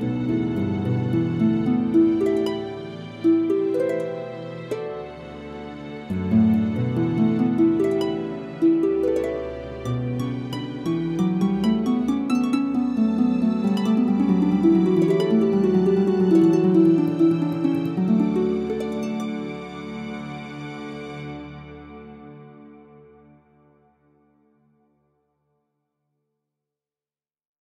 Bye.